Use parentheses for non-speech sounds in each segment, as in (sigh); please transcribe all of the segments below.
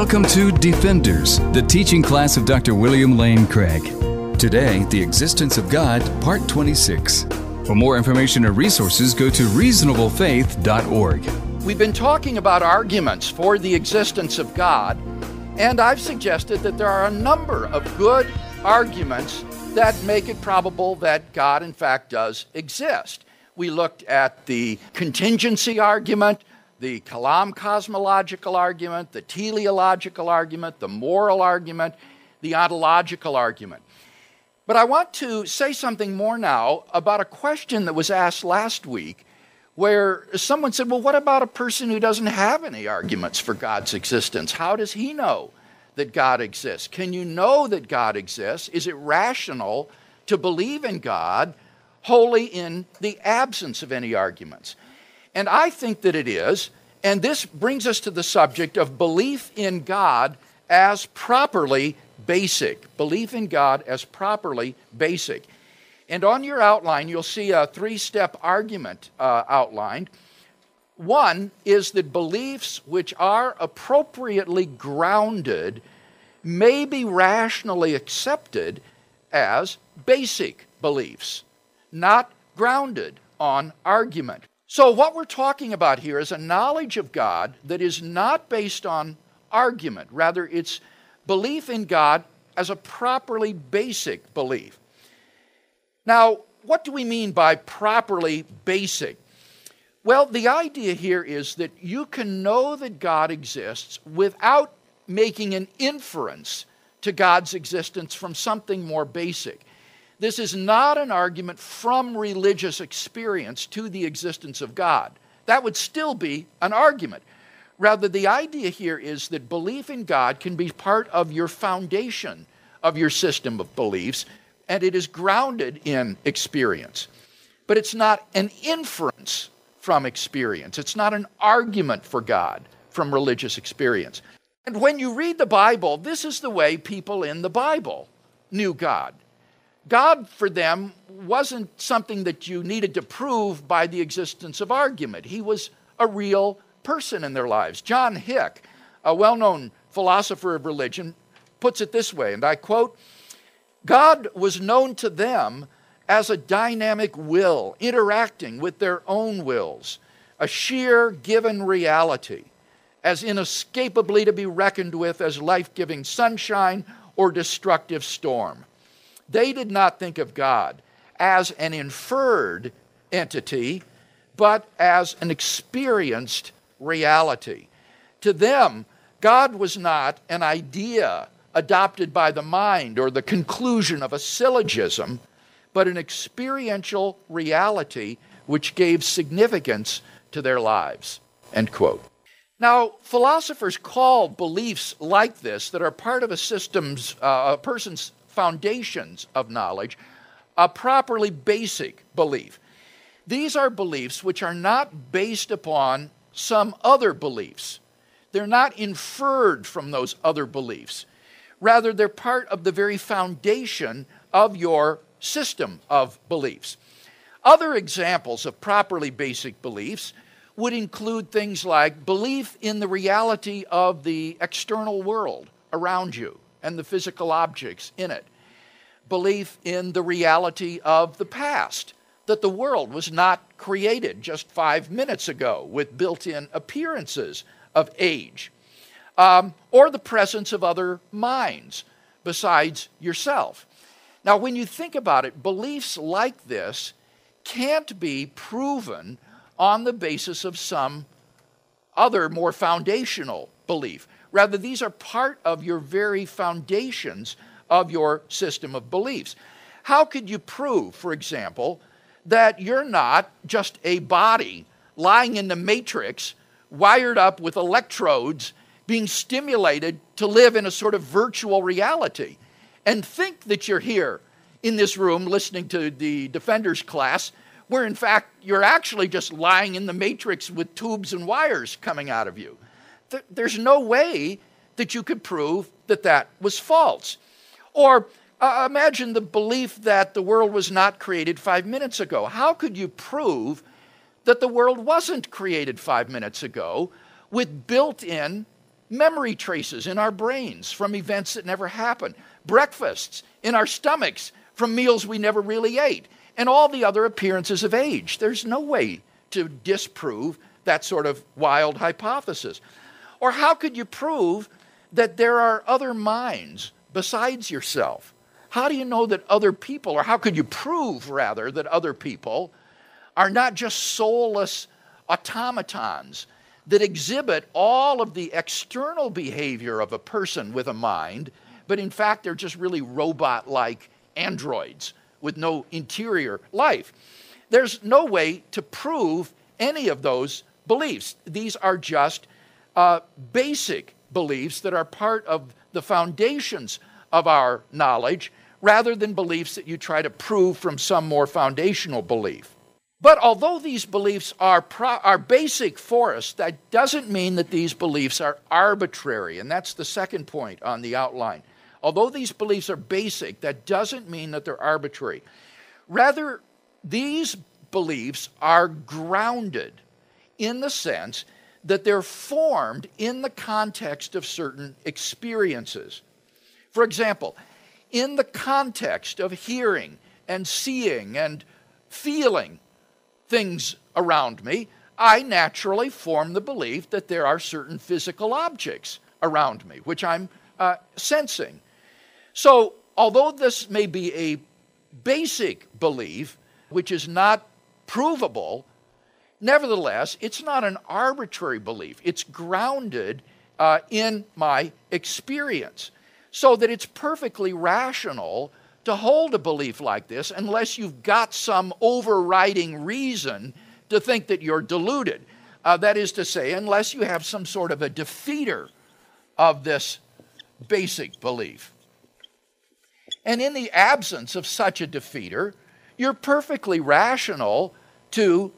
Welcome to Defenders, the teaching class of Dr. William Lane Craig. Today, The Existence of God, Part 26. For more information or resources, go to reasonablefaith.org. We've been talking about arguments for the existence of God, and I've suggested that there are a number of good arguments that make it probable that God, in fact, does exist. We looked at the contingency argument, the Kalam cosmological argument, the teleological argument, the moral argument, the ontological argument. But I want to say something more now about a question that was asked last week where someone said, Well, what about a person who doesn't have any arguments for God's existence? How does he know that God exists? Can you know that God exists? Is it rational to believe in God wholly in the absence of any arguments? And I think that it is. And this brings us to the subject of belief in God as properly basic. Belief in God as properly basic. And on your outline, you'll see a three step argument uh, outlined. One is that beliefs which are appropriately grounded may be rationally accepted as basic beliefs, not grounded on argument. So, what we're talking about here is a knowledge of God that is not based on argument, rather, it's belief in God as a properly basic belief. Now, what do we mean by properly basic? Well, the idea here is that you can know that God exists without making an inference to God's existence from something more basic. This is not an argument from religious experience to the existence of God. That would still be an argument. Rather, the idea here is that belief in God can be part of your foundation of your system of beliefs and it is grounded in experience. But it's not an inference from experience, it's not an argument for God from religious experience. And when you read the Bible, this is the way people in the Bible knew God. God for them wasn't something that you needed to prove by the existence of argument. He was a real person in their lives. John Hick, a well known philosopher of religion, puts it this way, and I quote God was known to them as a dynamic will interacting with their own wills, a sheer given reality, as inescapably to be reckoned with as life giving sunshine or destructive storm. They did not think of God as an inferred entity, but as an experienced reality. To them, God was not an idea adopted by the mind or the conclusion of a syllogism, but an experiential reality which gave significance to their lives. End quote. Now, philosophers call beliefs like this, that are part of a system's, uh, a person's foundations of knowledge, a properly basic belief. These are beliefs which are not based upon some other beliefs. They're not inferred from those other beliefs. Rather, they're part of the very foundation of your system of beliefs. Other examples of properly basic beliefs would include things like belief in the reality of the external world around you and the physical objects in it, belief in the reality of the past, that the world was not created just five minutes ago with built in appearances of age um, or the presence of other minds besides yourself. Now, when you think about it, beliefs like this can't be proven on the basis of some other more foundational belief. Rather, these are part of your very foundations of your system of beliefs. How could you prove, for example, that you're not just a body lying in the matrix, wired up with electrodes being stimulated to live in a sort of virtual reality and think that you're here in this room listening to the defenders class where in fact you're actually just lying in the matrix with tubes and wires coming out of you there's no way that you could prove that that was false or uh, imagine the belief that the world was not created five minutes ago how could you prove that the world wasn't created five minutes ago with built in memory traces in our brains from events that never happened, breakfasts in our stomachs from meals we never really ate, and all the other appearances of age. There's no way to disprove that sort of wild hypothesis. Or how could you prove that there are other minds besides yourself? How do you know that other people, or how could you prove, rather, that other people are not just soulless automatons that exhibit all of the external behavior of a person with a mind, but in fact they're just really robot like androids with no interior life? There's no way to prove any of those beliefs. These are just uh, basic beliefs that are part of the foundations of our knowledge rather than beliefs that you try to prove from some more foundational belief. But although these beliefs are, pro- are basic for us, that doesn't mean that these beliefs are arbitrary. And that's the second point on the outline. Although these beliefs are basic, that doesn't mean that they're arbitrary. Rather, these beliefs are grounded in the sense that they're formed in the context of certain experiences. For example, in the context of hearing and seeing and feeling things around me, I naturally form the belief that there are certain physical objects around me, which I'm uh, sensing. So, although this may be a basic belief, which is not provable, nevertheless, it's not an arbitrary belief. It's grounded uh, in my experience. So that it's perfectly rational to hold a belief like this unless you've got some overriding reason to think that you're deluded. Uh, that is to say, unless you have some sort of a defeater of this basic belief. And in the absence of such a defeater, you're perfectly rational to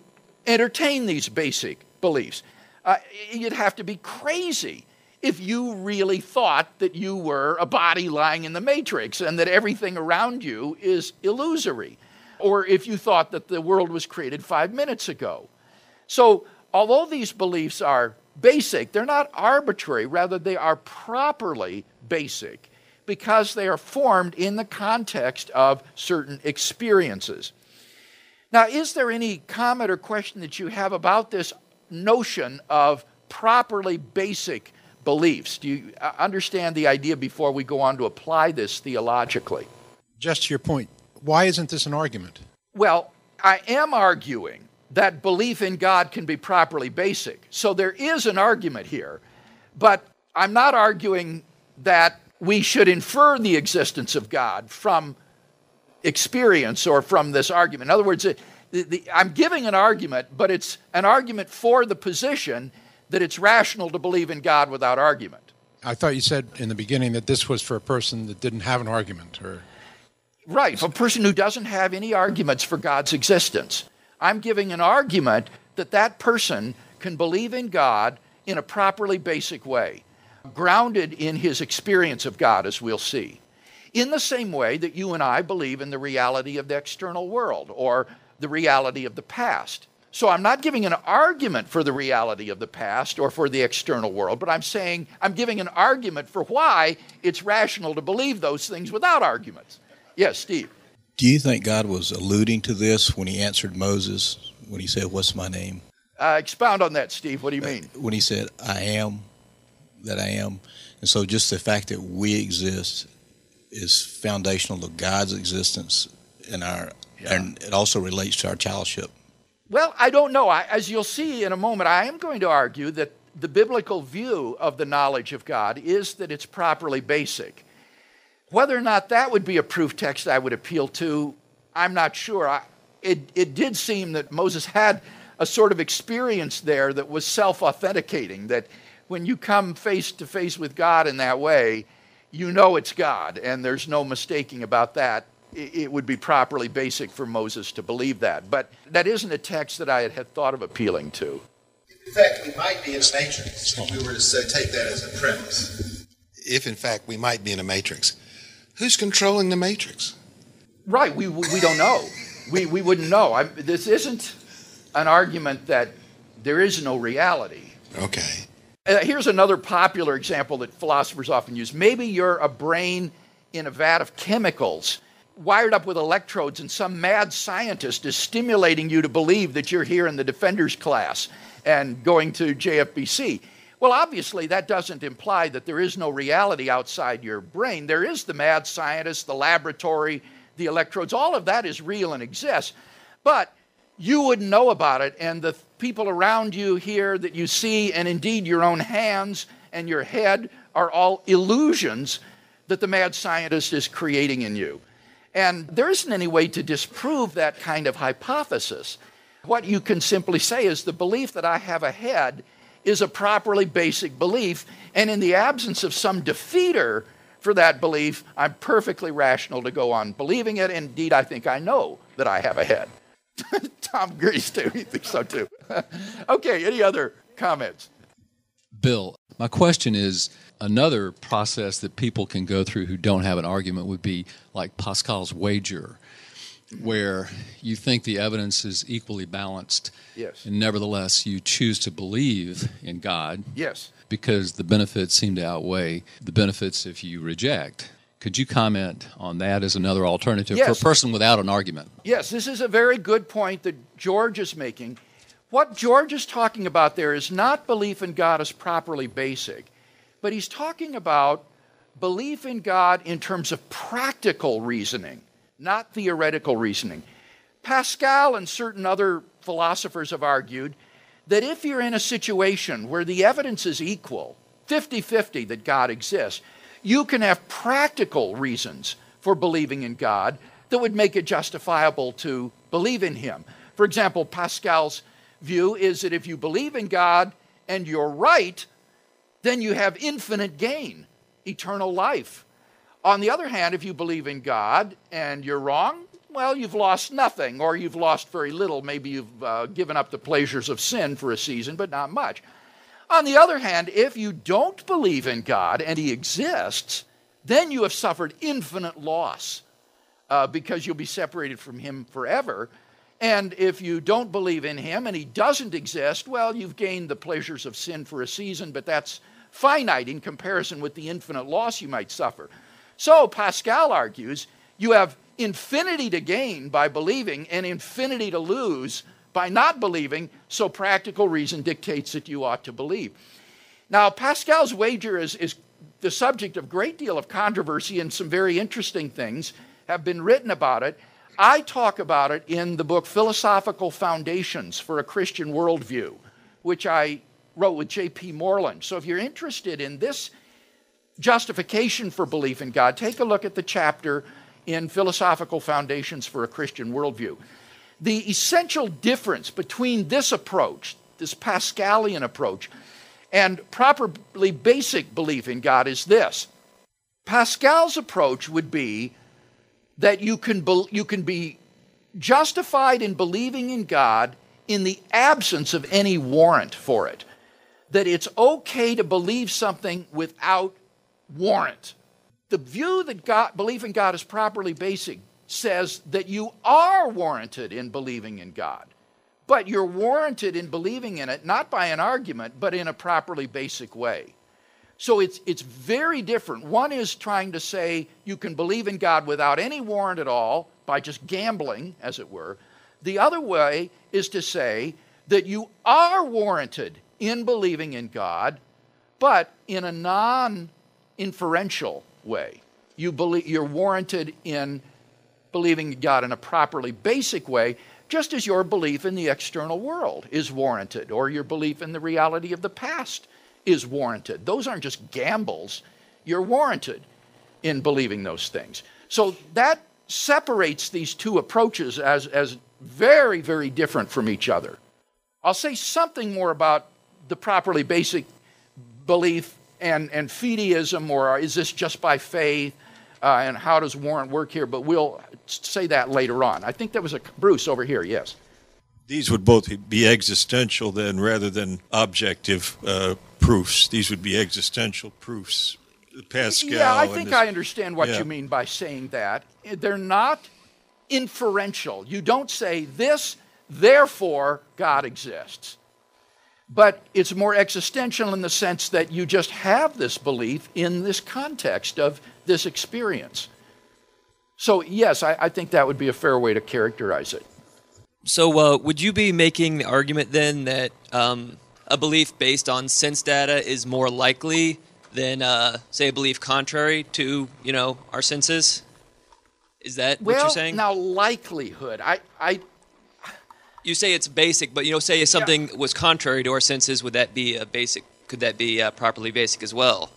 entertain these basic beliefs. Uh, you'd have to be crazy if you really thought that you were a body lying in the matrix and that everything around you is illusory, or if you thought that the world was created five minutes ago. So, although these beliefs are basic, they're not arbitrary, rather, they are properly basic because they are formed in the context of certain experiences. Now, is there any comment or question that you have about this notion of properly basic beliefs? Do you uh, understand the idea before we go on to apply this theologically? Just to your point, why isn't this an argument? Well, I am arguing that belief in God can be properly basic. So there is an argument here, but I'm not arguing that we should infer the existence of God from experience or from this argument. In other words, the, the, I'm giving an argument, but it's an argument for the position that it's rational to believe in God without argument. I thought you said in the beginning that this was for a person that didn't have an argument or Right, a person who doesn't have any arguments for God's existence. I'm giving an argument that that person can believe in God in a properly basic way, grounded in his experience of God, as we'll see in the same way that you and I believe in the reality of the external world or the reality of the past. So I'm not giving an argument for the reality of the past or for the external world, but I'm saying I'm giving an argument for why it's rational to believe those things without arguments. Yes, Steve. Do you think God was alluding to this when he answered Moses when he said, What's my name? Uh, expound on that, Steve. What do you mean? When he said, I am that I am. And so just the fact that we exist is foundational to God's existence and our yeah. and it also relates to our childship. Well, I don't know. I, as you'll see in a moment, I am going to argue that the biblical view of the knowledge of God is that it's properly basic. Whether or not that would be a proof text I would appeal to, I'm not sure. I, it, it did seem that Moses had a sort of experience there that was self authenticating, that when you come face to face with God in that way, you know it's God, and there's no mistaking about that. It would be properly basic for Moses to believe that. But that isn't a text that I had thought of appealing to. In fact, we might be in a matrix if we were to say, take that as a premise. If, in fact, we might be in a matrix, who's controlling the matrix? Right, we, we don't know. We, we wouldn't know. I, this isn't an argument that there is no reality. Okay. Uh, here's another popular example that philosophers often use. Maybe you're a brain in a vat of chemicals wired up with electrodes, and some mad scientist is stimulating you to believe that you're here in the defenders class and going to JFBC. Well, obviously, that doesn't imply that there is no reality outside your brain. There is the mad scientist, the laboratory, the electrodes, all of that is real and exists. But you wouldn't know about it, and the people around you here that you see, and indeed your own hands and your head, are all illusions that the mad scientist is creating in you. And there isn't any way to disprove that kind of hypothesis. What you can simply say is the belief that I have a head is a properly basic belief, and in the absence of some defeater for that belief, I'm perfectly rational to go on believing it. Indeed, I think I know that I have a head. (laughs) Tom agrees too. He thinks so too. (laughs) okay, any other comments? Bill, my question is another process that people can go through who don't have an argument would be like Pascal's wager, where you think the evidence is equally balanced. Yes. And nevertheless, you choose to believe in God. Yes. Because the benefits seem to outweigh the benefits if you reject. Could you comment on that as another alternative yes. for a person without an argument? Yes, this is a very good point that George is making. What George is talking about there is not belief in God as properly basic, but he's talking about belief in God in terms of practical reasoning, not theoretical reasoning. Pascal and certain other philosophers have argued that if you're in a situation where the evidence is equal, 50 50 that God exists, you can have practical reasons for believing in God that would make it justifiable to believe in Him. For example, Pascal's view is that if you believe in God and you're right, then you have infinite gain, eternal life. On the other hand, if you believe in God and you're wrong, well, you've lost nothing, or you've lost very little. Maybe you've uh, given up the pleasures of sin for a season, but not much. On the other hand, if you don't believe in God and He exists, then you have suffered infinite loss uh, because you'll be separated from Him forever. And if you don't believe in Him and He doesn't exist, well, you've gained the pleasures of sin for a season, but that's finite in comparison with the infinite loss you might suffer. So, Pascal argues you have infinity to gain by believing and infinity to lose by not believing, so practical reason dictates that you ought to believe. Now, Pascal's wager is, is the subject of a great deal of controversy, and some very interesting things have been written about it. I talk about it in the book Philosophical Foundations for a Christian Worldview, which I wrote with J.P. Moreland. So if you're interested in this justification for belief in God, take a look at the chapter in Philosophical Foundations for a Christian Worldview. The essential difference between this approach, this Pascalian approach, and properly basic belief in God is this. Pascal's approach would be that you can, be, you can be justified in believing in God in the absence of any warrant for it. That it's okay to believe something without warrant. The view that God, belief in God is properly basic says that you are warranted in believing in God. But you're warranted in believing in it not by an argument, but in a properly basic way. So it's, it's very different. One is trying to say you can believe in God without any warrant at all, by just gambling, as it were. The other way is to say that you are warranted in believing in God, but in a non inferential way. You believe, you're warranted in believing in God in a properly basic way, just as your belief in the external world is warranted, or your belief in the reality of the past is warranted. Those aren't just gambles, you're warranted in believing those things. So that separates these two approaches as, as very, very different from each other. I'll say something more about the properly basic belief and, and fideism, or is this just by faith? Uh, and how does warrant work here, but we'll say that later on. I think that was a Bruce over here, yes. These would both be existential then rather than objective uh, proofs. These would be existential proofs. Pascal. Yeah, I think this, I understand what yeah. you mean by saying that. They're not inferential. You don't say this, therefore God exists. But it's more existential in the sense that you just have this belief in this context of this experience. So, yes, I, I think that would be a fair way to characterize it. So, uh, would you be making the argument then that um, a belief based on sense data is more likely than, uh, say, a belief contrary to you know our senses? Is that well, what you're saying? Now, likelihood. I, I, you say it's basic, but you know, say if something yeah. was contrary to our senses, would that be a basic? Could that be uh, properly basic as well?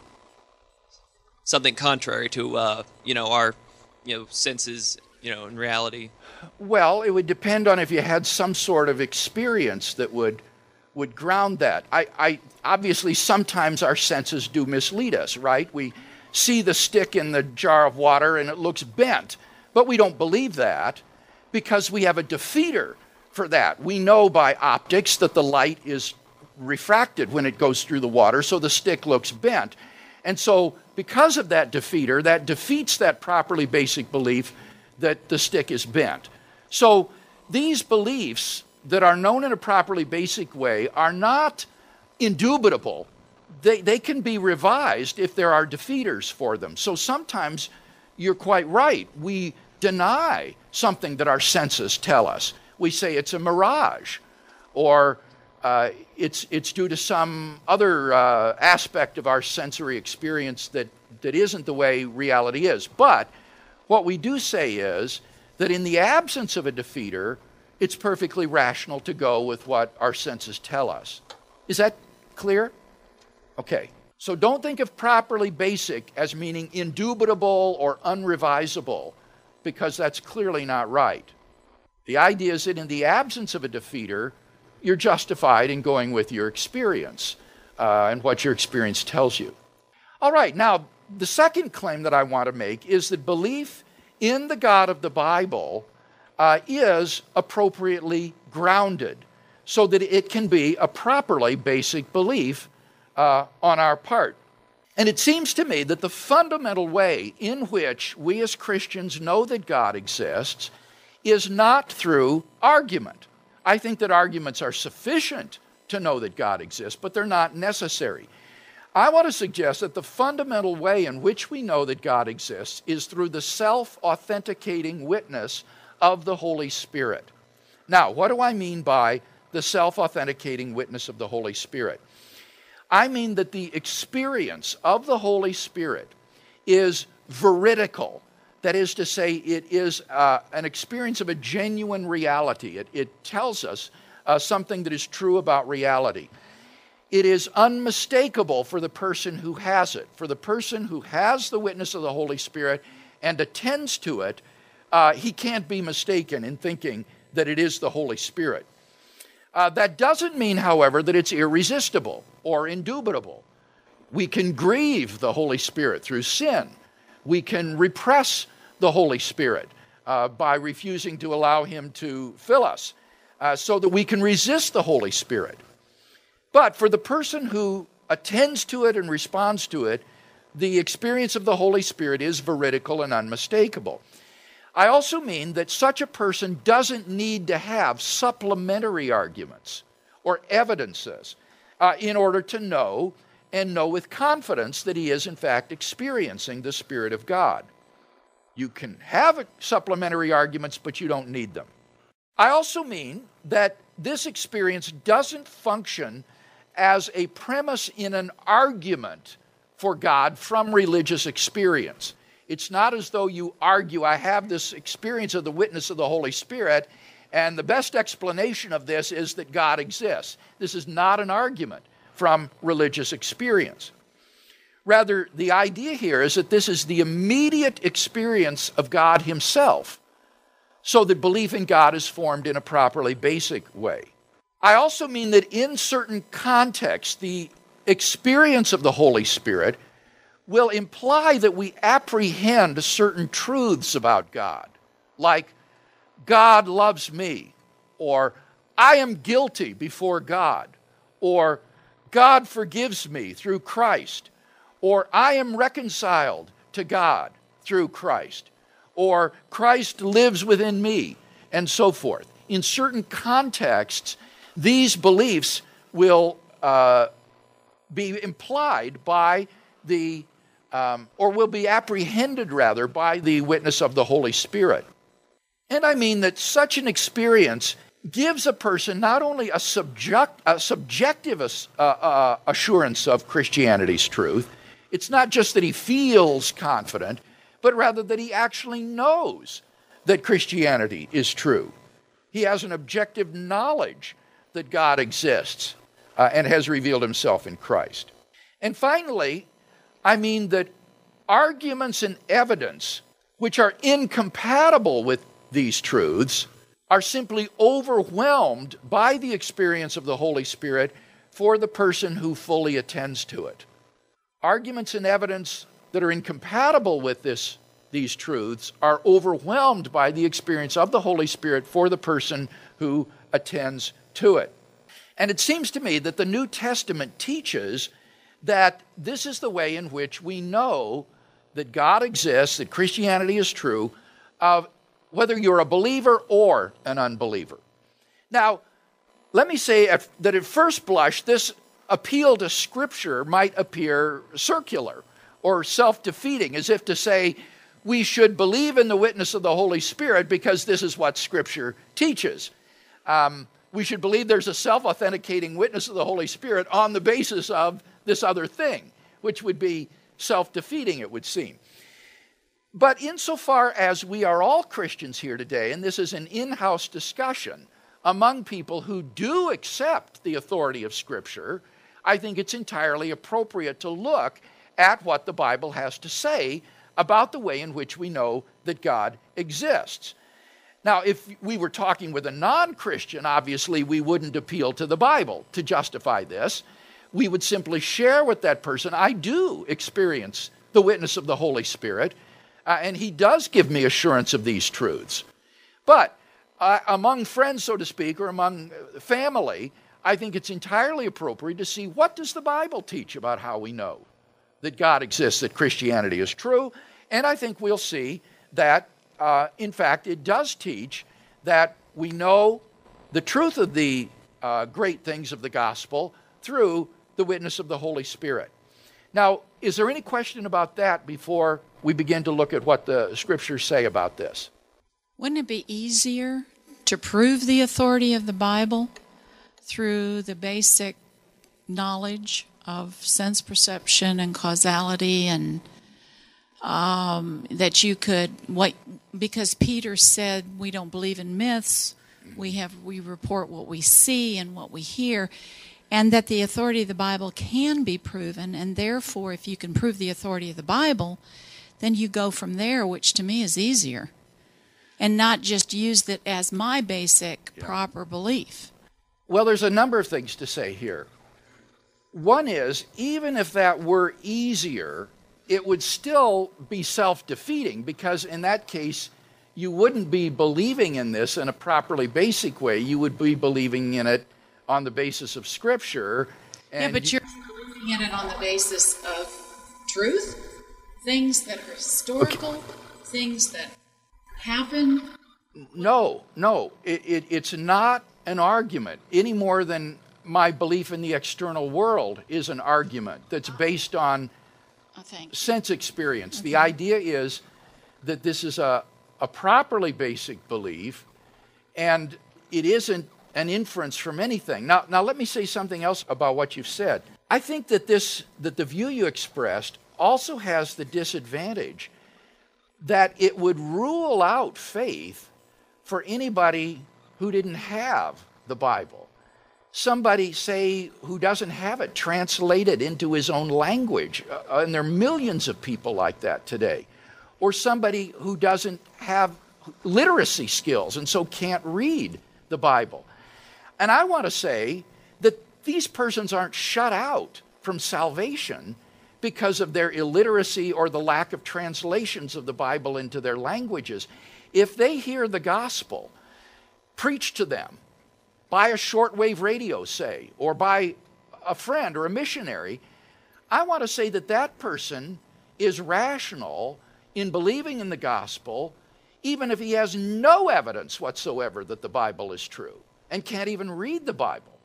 Something contrary to uh, you know our you know senses you know in reality. Well, it would depend on if you had some sort of experience that would would ground that. I, I obviously sometimes our senses do mislead us, right? We see the stick in the jar of water and it looks bent, but we don't believe that because we have a defeater for that. We know by optics that the light is refracted when it goes through the water, so the stick looks bent. And so, because of that defeater, that defeats that properly basic belief that the stick is bent. So, these beliefs that are known in a properly basic way are not indubitable. They, they can be revised if there are defeaters for them. So, sometimes you're quite right. We deny something that our senses tell us we say it's a mirage or uh, it's, it's due to some other uh, aspect of our sensory experience that, that isn't the way reality is. But what we do say is that in the absence of a defeater, it's perfectly rational to go with what our senses tell us. Is that clear? Okay. So don't think of properly basic as meaning indubitable or unrevisable, because that's clearly not right. The idea is that in the absence of a defeater, you're justified in going with your experience uh, and what your experience tells you. All right, now, the second claim that I want to make is that belief in the God of the Bible uh, is appropriately grounded so that it can be a properly basic belief uh, on our part. And it seems to me that the fundamental way in which we as Christians know that God exists is not through argument. I think that arguments are sufficient to know that God exists, but they're not necessary. I want to suggest that the fundamental way in which we know that God exists is through the self authenticating witness of the Holy Spirit. Now, what do I mean by the self authenticating witness of the Holy Spirit? I mean that the experience of the Holy Spirit is veridical that is to say, it is uh, an experience of a genuine reality. It, it tells us uh, something that is true about reality. It is unmistakable for the person who has it. For the person who has the witness of the Holy Spirit and attends to it, uh, he can't be mistaken in thinking that it is the Holy Spirit. Uh, that doesn't mean, however, that it's irresistible or indubitable. We can grieve the Holy Spirit through sin. We can repress the Holy Spirit uh, by refusing to allow Him to fill us uh, so that we can resist the Holy Spirit. But for the person who attends to it and responds to it, the experience of the Holy Spirit is veridical and unmistakable. I also mean that such a person doesn't need to have supplementary arguments or evidences uh, in order to know and know with confidence that he is, in fact, experiencing the Spirit of God. You can have supplementary arguments, but you don't need them. I also mean that this experience doesn't function as a premise in an argument for God from religious experience. It's not as though you argue, I have this experience of the witness of the Holy Spirit, and the best explanation of this is that God exists. This is not an argument from religious experience. Rather, the idea here is that this is the immediate experience of God Himself, so that belief in God is formed in a properly basic way. I also mean that in certain contexts, the experience of the Holy Spirit will imply that we apprehend certain truths about God, like God loves me, or I am guilty before God, or God forgives me through Christ or I am reconciled to God through Christ, or Christ lives within me, and so forth. In certain contexts, these beliefs will uh, be implied by the, um, or will be apprehended rather, by the witness of the Holy Spirit. And I mean that such an experience gives a person not only a, subject, a subjective uh, uh, assurance of Christianity's truth, it's not just that he feels confident, but rather that he actually knows that Christianity is true. He has an objective knowledge that God exists uh, and has revealed himself in Christ. And finally, I mean that arguments and evidence which are incompatible with these truths are simply overwhelmed by the experience of the Holy Spirit for the person who fully attends to it. Arguments and evidence that are incompatible with this, these truths are overwhelmed by the experience of the Holy Spirit for the person who attends to it. And it seems to me that the New Testament teaches that this is the way in which we know that God exists, that Christianity is true, of whether you're a believer or an unbeliever. Now, let me say that at first blush, this appeal to Scripture might appear circular or self defeating, as if to say, we should believe in the witness of the Holy Spirit because this is what Scripture teaches. Um, we should believe there's a self authenticating witness of the Holy Spirit on the basis of this other thing, which would be self defeating, it would seem. But insofar as we are all Christians here today, and this is an in house discussion among people who do accept the authority of Scripture, I think it's entirely appropriate to look at what the Bible has to say about the way in which we know that God exists. Now, if we were talking with a non Christian, obviously we wouldn't appeal to the Bible to justify this. We would simply share with that person, I do experience the witness of the Holy Spirit uh, and he does give me assurance of these truths. But uh, among friends, so to speak, or among uh, family, I think it's entirely appropriate to see what does the Bible teach about how we know that God exists, that Christianity is true. And I think we'll see that, uh, in fact, it does teach that we know the truth of the uh, great things of the gospel through the witness of the Holy Spirit. Now, is there any question about that before we begin to look at what the scriptures say about this. Wouldn't it be easier to prove the authority of the Bible through the basic knowledge of sense perception and causality and um, that you could what because Peter said we don't believe in myths we have we report what we see and what we hear and that the authority of the Bible can be proven and therefore if you can prove the authority of the Bible then you go from there, which to me is easier. And not just use it as my basic yeah. proper belief. Well, there's a number of things to say here. One is, even if that were easier, it would still be self defeating because in that case, you wouldn't be believing in this in a properly basic way. You would be believing in it on the basis of Scripture. yeah, but you're believing in it on the basis of truth? things that are historical, okay. things that happen? No, no. It, it, it's not an argument any more than my belief in the external world is an argument that's based on oh, sense experience. Okay. The idea is that this is a, a properly basic belief and it isn't an inference from anything. Now, now let me say something else about what you've said. I think that this that the view you expressed also has the disadvantage that it would rule out faith for anybody who didn't have the Bible. Somebody, say, who doesn't have it translated into his own language, uh, and there are millions of people like that today. Or somebody who doesn't have literacy skills and so can't read the Bible. And I want to say that these persons aren't shut out from salvation because of their illiteracy or the lack of translations of the Bible into their languages. If they hear the gospel preached to them by a shortwave radio, say, or by a friend or a missionary, I want to say that that person is rational in believing in the gospel, even if he has no evidence whatsoever that the Bible is true and can't even read the Bible.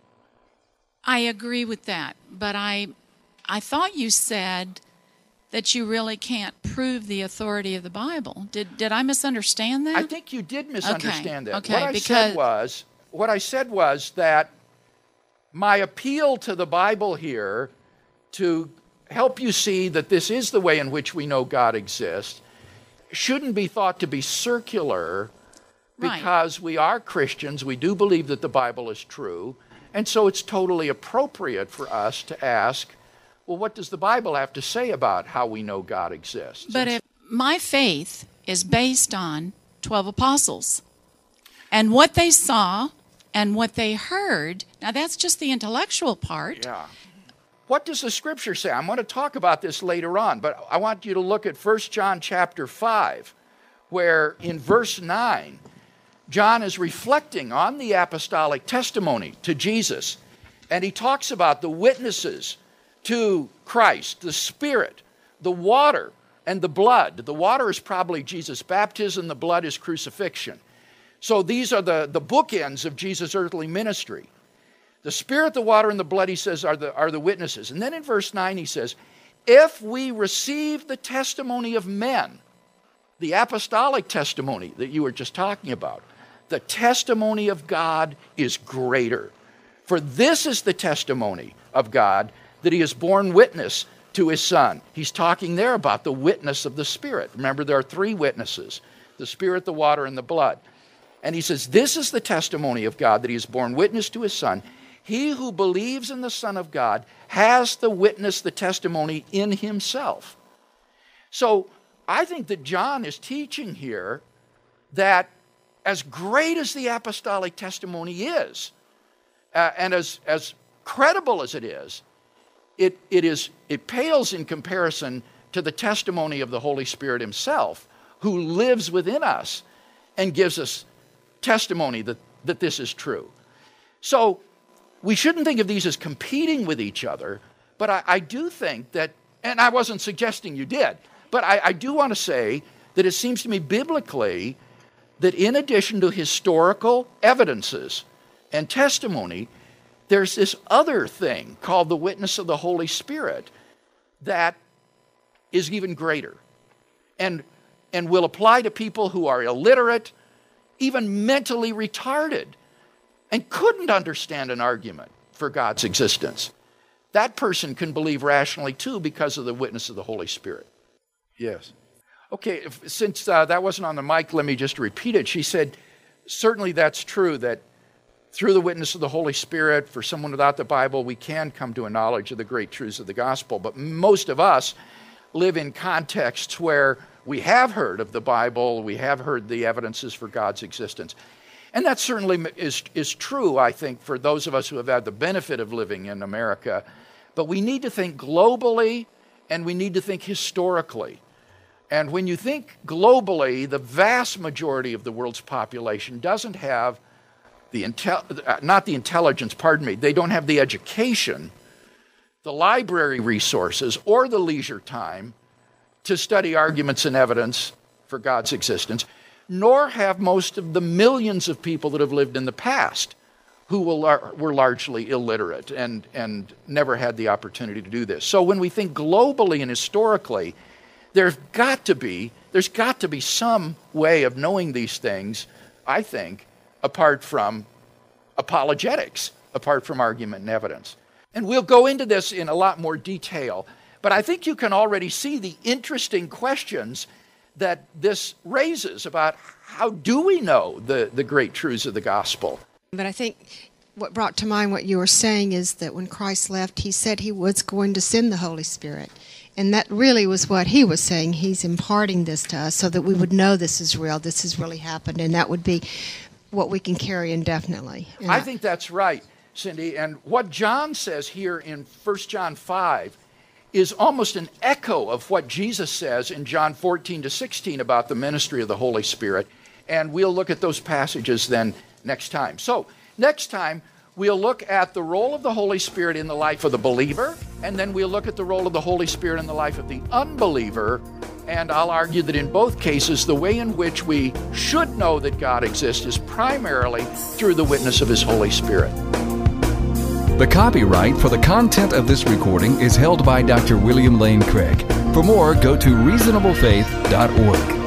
I agree with that, but I I thought you said that you really can't prove the authority of the Bible. Did did I misunderstand that? I think you did misunderstand okay. that. Okay, what I because said was what I said was that my appeal to the Bible here to help you see that this is the way in which we know God exists shouldn't be thought to be circular Right. because we are Christians, we do believe that the Bible is true, and so it's totally appropriate for us to ask, well, what does the Bible have to say about how we know God exists? But if my faith is based on 12 apostles and what they saw and what they heard, now that's just the intellectual part. Yeah. What does the scripture say? I'm going to talk about this later on, but I want you to look at 1 John chapter 5, where in verse 9, John is reflecting on the apostolic testimony to Jesus, and he talks about the witnesses to Christ, the Spirit, the water, and the blood. The water is probably Jesus' baptism, the blood is crucifixion. So these are the, the bookends of Jesus' earthly ministry. The Spirit, the water, and the blood, he says, are the, are the witnesses. And then in verse 9, he says, If we receive the testimony of men, the apostolic testimony that you were just talking about, the testimony of God is greater. For this is the testimony of God that he has borne witness to his Son. He's talking there about the witness of the Spirit. Remember, there are three witnesses the Spirit, the water, and the blood. And he says, This is the testimony of God that he has borne witness to his Son. He who believes in the Son of God has the witness, the testimony in himself. So I think that John is teaching here that as great as the apostolic testimony is, uh, and as, as credible as it is, it, it is it pales in comparison to the testimony of the Holy Spirit Himself, who lives within us and gives us testimony that, that this is true. So we shouldn't think of these as competing with each other, but I, I do think that, and I wasn't suggesting you did, but I, I do want to say that it seems to me biblically that in addition to historical evidences and testimony, there's this other thing called the witness of the Holy Spirit that is even greater and, and will apply to people who are illiterate, even mentally retarded, and couldn't understand an argument for God's existence. That person can believe rationally too because of the witness of the Holy Spirit. Yes. Okay, if, since uh, that wasn't on the mic, let me just repeat it. She said, certainly that's true that through the witness of the Holy Spirit, for someone without the Bible, we can come to a knowledge of the great truths of the gospel. But most of us live in contexts where we have heard of the Bible, we have heard the evidences for God's existence. And that certainly is, is true, I think, for those of us who have had the benefit of living in America. But we need to think globally and we need to think historically. And when you think globally, the vast majority of the world's population doesn't have the intel- uh, not the intelligence, pardon me, they don't have the education, the library resources, or the leisure time to study arguments and evidence for God's existence, nor have most of the millions of people that have lived in the past who were largely illiterate and, and never had the opportunity to do this. So when we think globally and historically, there's got to be there's got to be some way of knowing these things, I think, apart from apologetics, apart from argument and evidence. And we'll go into this in a lot more detail, but I think you can already see the interesting questions that this raises about how do we know the, the great truths of the gospel? But I think what brought to mind what you were saying is that when Christ left, he said he was going to send the Holy Spirit. And that really was what he was saying. He's imparting this to us so that we would know this is real, this has really happened, and that would be what we can carry indefinitely. And I think that's right, Cindy. And what John says here in 1 John 5 is almost an echo of what Jesus says in John 14 to 16 about the ministry of the Holy Spirit. And we'll look at those passages then next time. So, next time, we'll look at the role of the Holy Spirit in the life of the believer, and then we'll look at the role of the Holy Spirit in the life of the unbeliever. And I'll argue that in both cases, the way in which we should know that God exists is primarily through the witness of His Holy Spirit. The copyright for the content of this recording is held by Dr. William Lane Craig. For more, go to reasonablefaith.org.